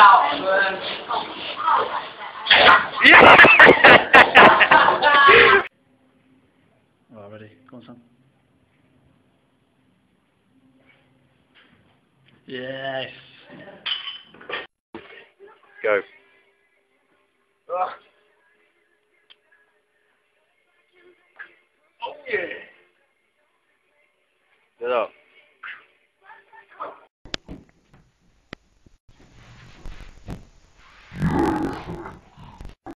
掉。Alright, ready? Go on, son. Yes. Go. Oh yeah. Get up.